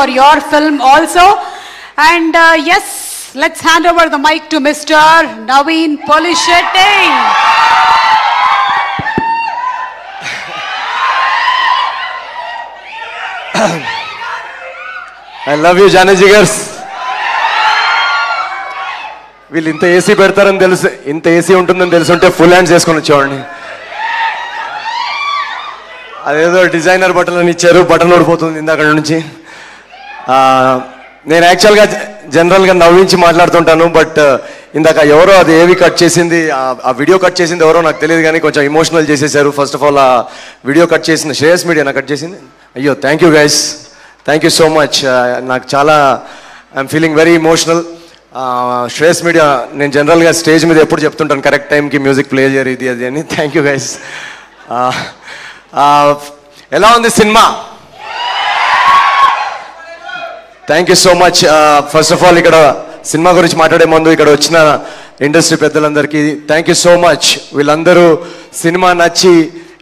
for your film also. And uh, yes, let's hand over the mic to Mr. Naveen Polishetty. I love you జానజీ గర్స్ వీళ్ళు ఇంత AC పెడతారని తెలుసు ఇంత AC ఉంటుందని తెలుసు ఉంటే ఫుల్ హ్యాండ్స్ వేసుకొని చూడండి అదేదో డిజైనర్ బట్టలు అని ఇచ్చారు బటన్ ఓడిపోతుంది ఇందాక నుంచి నేను యాక్చువల్గా జనరల్గా నవ్వించి మాట్లాడుతుంటాను బట్ uh, ఇందాక ఎవరో అది ఏవి కట్ చేసింది ఆ- ఆ వీడియో కట్ చేసింది ఎవరో నాకు తెలియదు కానీ కొంచెం ఇమోషనల్ చేసేసారు ఫస్ట్ ఆఫ్ ఆల్ ఆ వీడియో కట్ చేసిన శ్రేయస్ మీడియా కట్ చేసింది. అయ్యో thank you guys thank you so much నాకు చాలా I'm feeling very emotional Shreyas media నేను జనరల్గా స్టేజ్ మీద ఎప్పుడు చెప్తుంటాను కరెక్ట్ టైంకి మ్యూజిక్ ప్లే చేయరు ఇది అది అని. థ్యాంక్ యూ గైస్ ఎలా ఉంది cinema? Thank you so much first of all ఇక్కడ సినిమా గురించి మాట్లాడే ముందు ఇక్కడ వచ్చిన ఇండస్ట్రీ పెద్దలందరికీ థ్యాంక్ యూ సో మచ్ వీళ్ళందరూ సినిమా నచ్చి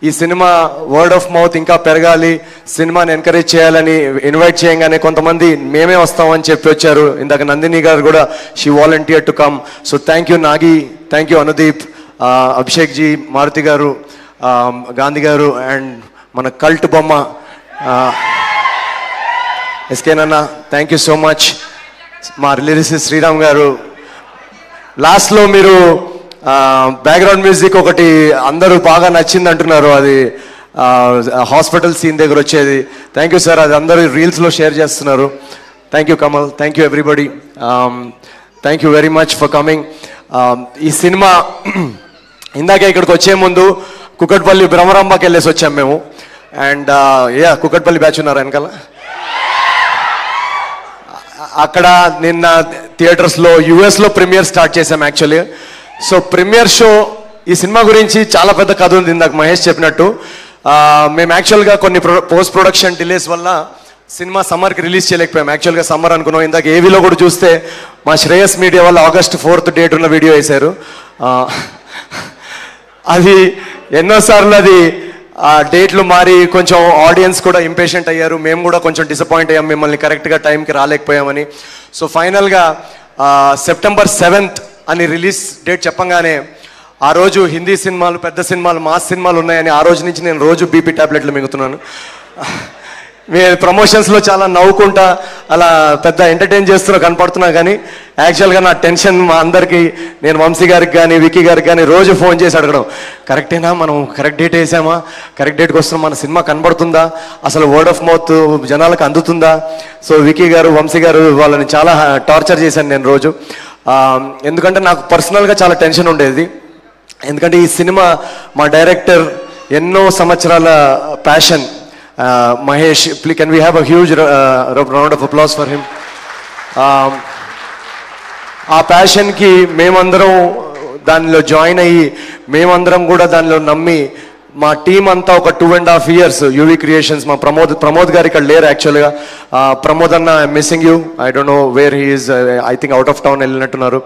ఈ సినిమా వర్డ్ ఆఫ్ మౌత్ ఇంకా పెరగాలి సినిమాని ఎంకరేజ్ చేయాలని ఇన్వైట్ చేయగానే కొంతమంది మేమే వస్తామని చెప్పి వచ్చారు. ఇందాక నందిని గారు కూడా she volunteer to come so thank you Nagi thank you Anudeep uh, Abhishek ji Maruthi garu um, Gandhi garu and మన కల్ట్ బొమ్మ uh, ఎస్కేనన్న థ్యాంక్ యూ సో మచ్ మా రిలీజ్ శ్రీరామ్ గారు లాస్ట్లో మీరు బ్యాక్గ్రౌండ్ మ్యూజిక్ ఒకటి అందరూ బాగా నచ్చింది అంటున్నారు అది హాస్పిటల్ సీన్ దగ్గర వచ్చేది. థ్యాంక్ యూ సార్ అది అందరూ రీల్స్లో షేర్ చేస్తున్నారు. Thank you Kamal thank you everybody thank you very much for coming ఈ సినిమా ఇందాక ఇక్కడికి వచ్చే ముందు కుకట్పల్లి భ్రమరాంబకి వెళ్ళేసి వచ్చాం మేము. And yeah uh, Kukatpally batch ఉన్నారు వెనకాల. అక్కడ నిన్న థియేటర్స్లో యుఎస్లో ప్రీమియర్ స్టార్ట్ చేశాం యాక్చువల్లీ సో ప్రీమియర్ షో ఈ సినిమా గురించి చాలా పెద్ద కథ ఉంది ఇందాక మహేష్ చెప్పినట్టు. మేము యాక్చువల్గా కొన్ని పోస్ట్ ప్రొడక్షన్ డిలేస్ వల్ల సినిమా సమ్మర్కి రిలీజ్ చేయలేకపోయాం. యాక్చువల్గా సమ్మర్ అనుకున్నాం. ఇందాక ఏవీలో కూడా చూస్తే మా శ్రేయస్ మీడియా వల్ల ఆగస్ట్ ఫోర్త్ డేట్ ఉన్న వీడియో వేశారు. అది ఎన్నోసార్లు అది డేట్లు మారి కొంచెం ఆడియన్స్ కూడా ఇంపేషెంట్ అయ్యారు. మేము కూడా కొంచెం డిసప్పాయింట్ అయ్యాం. మిమ్మల్ని కరెక్ట్గా టైంకి రాలేకపోయామని. సో ఫైనల్గా సెప్టెంబర్ సెవెంత్ అని రిలీజ్ డేట్ చెప్పంగానే ఆ రోజు హిందీ సినిమాలు పెద్ద సినిమాలు మాస్ సినిమాలు ఉన్నాయని ఆ రోజు నుంచి నేను రోజు బీపీ టాబ్లెట్లు మింగుతున్నాను. మీరు ప్రమోషన్స్లో చాలా నవ్వుకుంటా అలా పెద్ద ఎంటర్టైన్ చేస్తున్నా కనపడుతున్నా కానీ యాక్చువల్గా నా టెన్షన్ మా అందరికీ నేను వంశీ గారికి కానీ విక్కీ గారికి కానీ రోజు ఫోన్ చేసి అడగడం కరెక్టేనా మనం కరెక్ట్ డేట్ వేసామా? కరెక్ట్ డేట్కి వస్తున్నాం మన సినిమా కనబడుతుందా? అసలు వర్డ్ ఆఫ్ మౌత్ జనాలకు అందుతుందా? సో విక్కీ గారు వంశీ గారు వాళ్ళని చాలా టార్చర్ చేశాను నేను రోజు. ఎందుకంటే నాకు పర్సనల్గా చాలా టెన్షన్ ఉండేది. ఎందుకంటే ఈ సినిమా మా డైరెక్టర్ ఎన్నో సంవత్సరాల passion Mahesh plea can we have a huge round of applause for him ఆ ప్యాషన్కి మేమందరం దానిలో జాయిన్ అయ్యి మేమందరం కూడా దానిలో నమ్మి మా టీం అంతా ఒక two and half years UV creations మా ప్రమోద్ ప్రమోద్ గారు ఇక్కడ లేరు యాక్చువల్గా ప్రమోద్ అన్న missing you I don't know where he's I think out of town వెళ్ళినట్టున్నారు.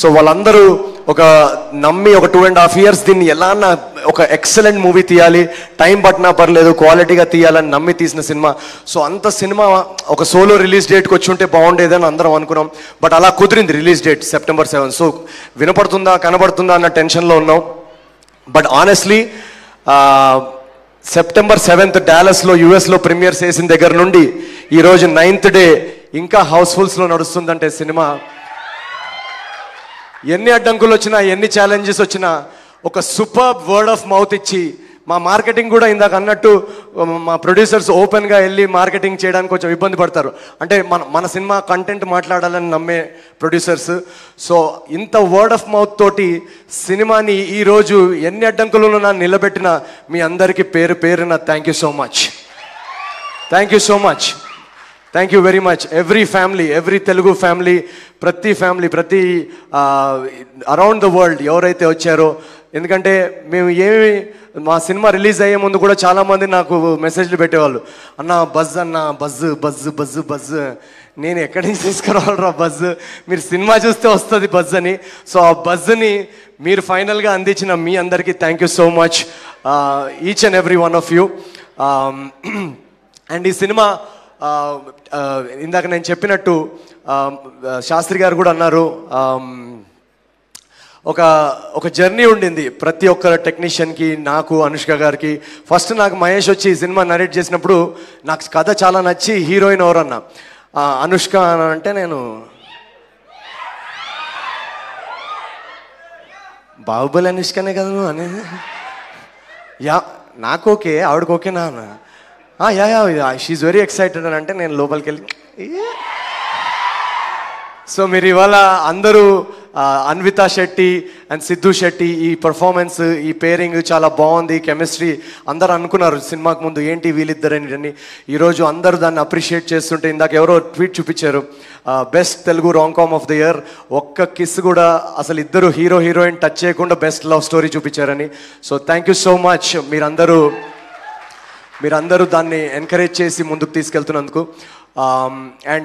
So వాళ్ళందరూ ఒక నమ్మి ఒక టూ అండ్ హాఫ్ ఇయర్స్ దీన్ని ఎలా ఒక ఎక్సలెంట్ మూవీ తీయాలి. టైం పట్టినా పర్లేదు క్వాలిటీగా తీయాలని నమ్మి తీసిన సినిమా. సో అంత సినిమా ఒక సోలో రిలీజ్ డేట్కి వచ్చి ఉంటే బాగుండేదని అందరం అనుకున్నాం. బట్ అలా కుదిరింది release date September seven so వినపడుతుందా కనబడుతుందా అన్న టెన్షన్లో ఉన్నాం. బట్ ఆనెస్ట్లీ సెప్టెంబర్ సెవెంత్ డాలస్లో యుఎస్లో ప్రీమియర్స్ చేసిన దగ్గర నుండి ఈరోజు నైన్త్ డే ఇంకా హౌస్ఫుల్స్లో నడుస్తుందంటే సినిమా. ఎన్ని అడ్డంకులు వచ్చినా ఎన్ని ఛాలెంజెస్ వచ్చినా ఒక సూపర్ వర్డ్ ఆఫ్ మౌత్ ఇచ్చి మా మార్కెటింగ్ కూడా ఇందాక అన్నట్టు మా ప్రొడ్యూసర్స్ ఓపెన్గా వెళ్ళి మార్కెటింగ్ చేయడానికి కొంచెం ఇబ్బంది పడతారు. అంటే మన మన సినిమా కంటెంట్ మాట్లాడాలని నమ్మే ప్రొడ్యూసర్స్ సో ఇంత వర్డ్ ఆఫ్ మౌత్ తోటి సినిమాని ఈరోజు ఎన్ని అడ్డంకులను నా నిలబెట్టిన మీ అందరికీ పేరు పేరున thank you so much thank you so much thank you very much every family every Telugu family ప్రతి ఫ్యామిలీ ప్రతి అరౌండ్ ద వరల్డ్ ఎవరైతే వచ్చారో ఎందుకంటే మేము ఏమి మా సినిమా రిలీజ్ అయ్యే ముందు కూడా చాలామంది నాకు మెసేజ్లు పెట్టేవాళ్ళు. అన్న బజ్ అన్న బజ్ బజ్ బజ్ బజ్. నేను ఎక్కడి నుంచి తీసుకురావాలరా బజ్? మీరు సినిమా చూస్తే వస్తుంది బజ్ అని. సో ఆ బజ్ని మీరు ఫైనల్గా అందించిన మీ అందరికీ thank you so much each and every one of you and ఈ సినిమా ఇందాక నేను చెప్పినట్టు శాస్త్రి గారు కూడా అన్నారు ఒక ఒక జర్నీ ఉండింది ప్రతి ఒక్క టెక్నీషియన్కి నాకు అనుష్క గారికి. ఫస్ట్ నాకు మహేష్ వచ్చి ఈ సినిమా నరేట్ చేసినప్పుడు నాకు కథ చాలా నచ్చి హీరోయిన్ ఎవరన్నా? అనుష్క అని అంటే నేను. బాహుబలి అనుష్కనే కదా అని. అనేది యా నాకు ఓకే ఆవిడకి ఓకేనా అన్నా yeah yeah she's very excited అని అంటే నేను లోపలికి వెళ్ళి సో మీరు ఇవాళ అందరూ అన్వితా శెట్టి అండ్ సిద్ధు శెట్టి ఈ పర్ఫార్మెన్స్ ఈ పేరింగ్ చాలా బాగుంది కెమిస్ట్రీ అందరూ అనుకున్నారు సినిమాకు ముందు ఏంటి వీళ్ళిద్దరని అని. ఈరోజు అందరూ దాన్ని అప్రిషియేట్ చేస్తుంటే ఇందాక ఎవరో ట్వీట్ చూపించారు best Telugu rom com of the year ఒక్క కిస్ కూడా అసలు ఇద్దరు హీరో హీరోయిన్ టచ్ చేయకుండా best love story చూపించారని. So thank you so much మీరందరూ మీరందరూ దాన్ని ఎంకరేజ్ చేసి ముందుకు తీసుకెళ్తున్నందుకు um, అండ్